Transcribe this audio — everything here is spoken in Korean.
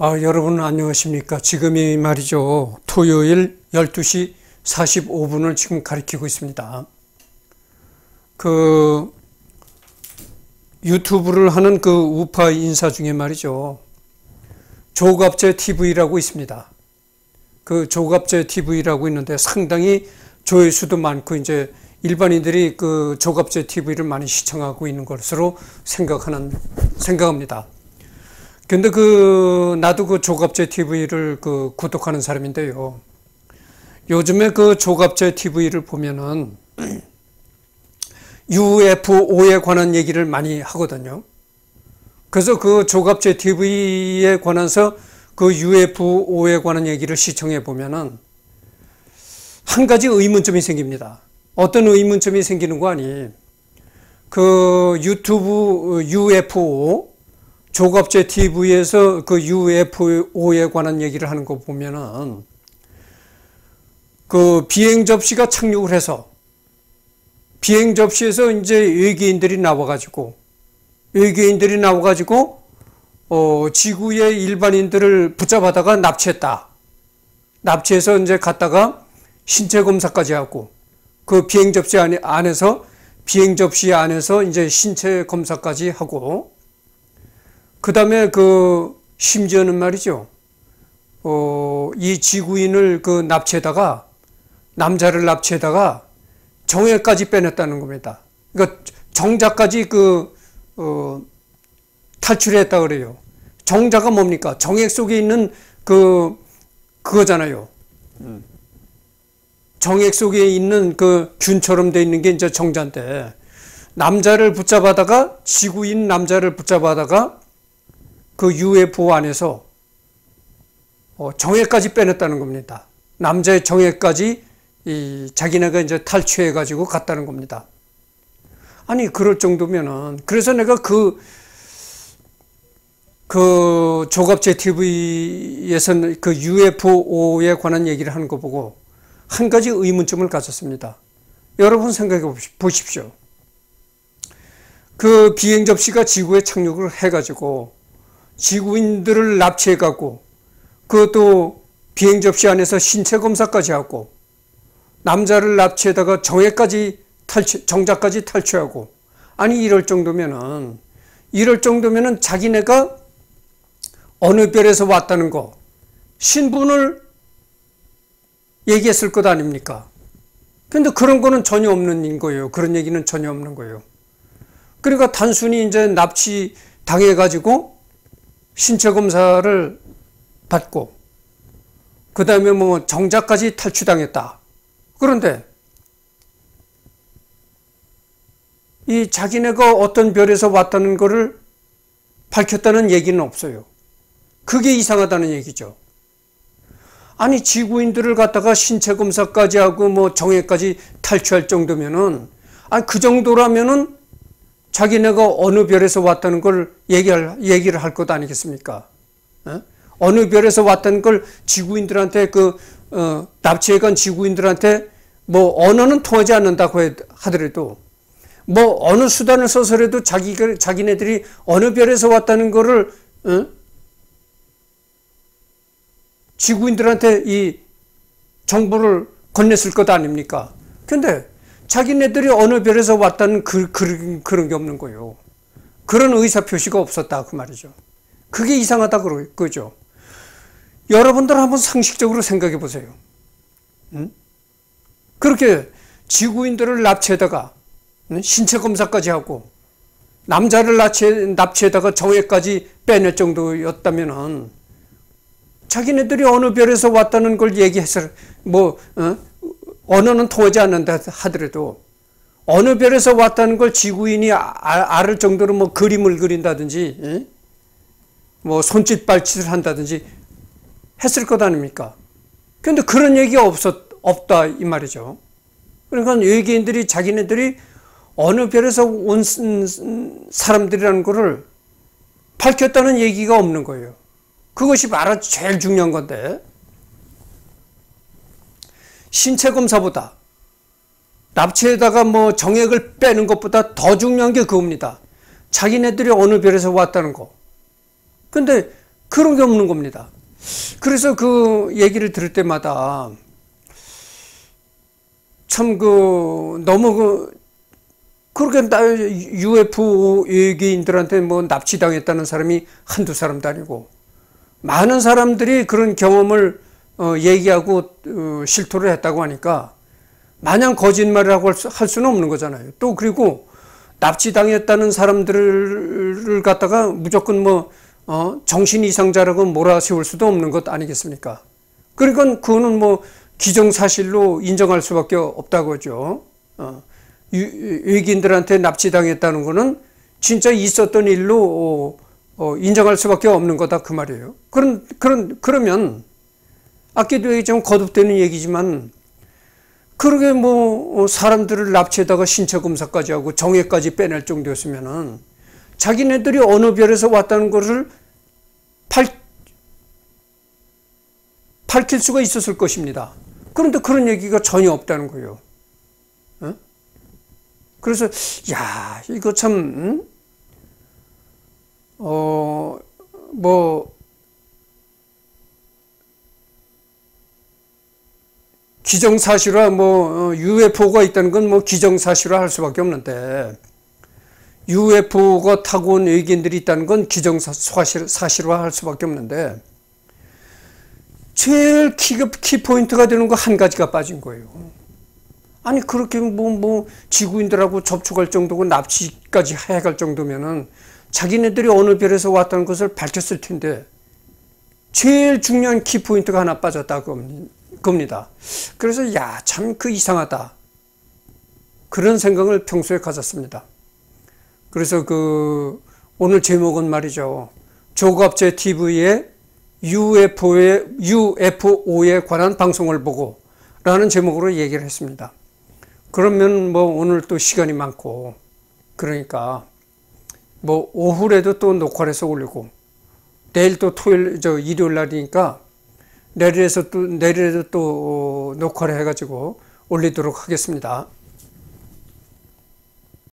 아, 여러분 안녕하십니까. 지금이 말이죠. 토요일 12시 45분을 지금 가리키고 있습니다. 그 유튜브를 하는 그 우파 인사 중에 말이죠. 조갑제 TV라고 있습니다. 그 조갑제 TV라고 있는데 상당히 조회수도 많고 이제 일반인들이 그 조갑제 TV를 많이 시청하고 있는 것으로 생각하는 생각합니다. 근데 그 나도 그 조갑제 TV를 그 구독하는 사람인데요. 요즘에 그 조갑제 TV를 보면은 UFO에 관한 얘기를 많이 하거든요. 그래서 그 조갑제 TV에 관해서 그 UFO에 관한 얘기를 시청해 보면은 한 가지 의문점이 생깁니다. 어떤 의문점이 생기는 거 아니? 그 유튜브 UFO 조갑제 TV에서 그 UFO에 관한 얘기를 하는 거 보면은 그 비행 접시가 착륙을 해서 비행 접시에서 이제 외계인들이 나와가지고 외계인들이 나와가지고 어 지구의 일반인들을 붙잡아다가 납치했다. 납치해서 이제 갔다가 신체 검사까지 하고 그 비행 접시 안에 안에서 비행 접시 안에서 이제 신체 검사까지 하고 그 다음에 그 심지어는 말이죠. 어, 이 지구인을 그 납치에다가 남자를 납치에다가 정액까지 빼냈다는 겁니다. 그러니까 정자까지 그 어, 탈출했다 그래요. 정자가 뭡니까? 정액 속에 있는 그 그거잖아요. 정액 속에 있는 그 균처럼 돼 있는 게 이제 정자인데 남자를 붙잡아다가 지구인 남자를 붙잡아다가 그 UFO 안에서 어, 정액까지 빼냈다는 겁니다. 남자의 정액까지 이 자기네가 이제 탈취해 가지고 갔다는 겁니다. 아니 그럴 정도면은 그래서 내가 그그 조갑제 TV에서는 그 UFO에 관한 얘기를 하는 거 보고 한 가지 의문점을 가졌습니다. 여러분 생각해 보십시오. 그 비행 접시가 지구에 착륙을 해가지고 지구인들을 납치해갖고 그것도 비행 접시 안에서 신체 검사까지 하고 남자를 납치해다가 정액까지 탈취, 정자까지 탈취하고 아니 이럴 정도면은 이럴 정도면은 자기네가 어느 별에서 왔다는 거 신분을 얘기했을 것 아닙니까? 근데 그런 거는 전혀 없는 거예요. 그런 얘기는 전혀 없는 거예요. 그러니까 단순히 이제 납치 당해가지고 신체 검사를 받고, 그 다음에 뭐 정자까지 탈취당했다. 그런데 이 자기네가 어떤 별에서 왔다는 것을 밝혔다는 얘기는 없어요. 그게 이상하다는 얘기죠. 아니 지구인들을 갖다가 신체 검사까지 하고 뭐 정액까지 탈취할 정도면은 아니 그 정도라면은 자기네가 어느 별에서 왔다는 걸 얘기할 얘기를 할 것 아니겠습니까? 어? 어느 별에서 왔다는 걸 지구인들한테 그 어, 납치해 간 지구인들한테 뭐 언어는 통하지 않는다고 하더라도 뭐 어느 수단을 써서라도 자기 자기네들이 어느 별에서 왔다는 거를 어? 지구인들한테 이 정보를 건넸을 것 아닙니까? 근데 자기네들이 어느 별에서 왔다는 그, 그, 그런 게 없는 거예요. 그런 의사 표시가 없었다 그 말이죠. 그게 이상하다 그거죠. 여러분들 한번 상식적으로 생각해 보세요. 응? 그렇게 지구인들을 납치해다가 신체 검사까지 하고 남자를 납치, 납치해다가 정액까지 빼낼 정도였다면은 자기네들이 어느 별에서 왔다는 걸 얘기해서 뭐 어? 언어는 통하지 않는다 하더라도 어느 별에서 왔다는 걸 지구인이 아, 알을 정도로 뭐 그림을 그린다든지 에? 뭐 손짓 발짓을 한다든지 했을 것 아닙니까? 근데 그런 얘기가 없었 없다 이 말이죠. 그러니까 외계인들이 자기네들이 어느 별에서 온 사람들이라는 것을 밝혔다는 얘기가 없는 거예요. 그것이 바로 제일 중요한 건데 신체 검사보다 납치에다가 뭐 정액을 빼는 것보다 더 중요한 게 그겁니다. 자기네들이 어느 별에서 왔다는 거. 근데 그런 게 없는 겁니다. 그래서 그 얘기를 들을 때마다 참 그 너무 그 그렇게 UFO 외계인들한테 뭐 납치당했다는 사람이 한두 사람도 아니고 많은 사람들이 그런 경험을 어, 얘기하고 어, 실토를 했다고 하니까 마냥 거짓말이라고 할 수는 없는 거잖아요. 또 그리고 납치당했다는 사람들을 갖다가 무조건 뭐 어, 정신 이상자라고 몰아세울 수도 없는 것 아니겠습니까? 그러니까 그거는 뭐 기정사실로 인정할 수밖에 없다고죠. 어, 외계인들한테 납치당했다는 거는 진짜 있었던 일로 어, 어, 인정할 수밖에 없는 거다 그 말이에요. 그런 그런 그러면 아까도 좀 거듭되는 얘기지만 그러게 뭐 어, 사람들을 납치에다가 신체 검사까지 하고 정액까지 빼낼 정도였으면은 자기네들이 어느 별에서 왔다는 것을 팔, 밝힐 수가 있었을 것입니다. 그런데 그런 얘기가 전혀 없다는 거예요. 어? 그래서 야 이거 참 음? 어, 뭐 기정사실화 뭐 UFO가 어, 있다는 건 뭐 기정사실화 할 수밖에 없는데 UFO가 타고 온 외계인들이 있다는 건 기정사실화 할 수밖에 없는데 제일 키, 키포인트가 되는 거 한 가지가 빠진 거예요. 아니 그렇게 뭐뭐 뭐 지구인들하고 접촉할 정도고 납치까지 해갈 정도면은 자기네들이 어느 별에서 왔다는 것을 밝혔을 텐데 제일 중요한 키포인트가 하나 빠졌다 겁니다. 그래서 야 참 그 이상하다. 그런 생각을 평소에 가졌습니다. 그래서 그 오늘 제목은 말이죠. 조갑제 TV의 UFO에, UFO에 관한 방송을 보고 라는 제목으로 얘기를 했습니다. 그러면 뭐 오늘 또 시간이 많고 그러니까 뭐 오후에도 또 녹화를 해서 올리고 내일 또 토요일 저 일요일 날이니까 내일에서 또 내일에도 또 녹화를 해가지고 올리도록 하겠습니다.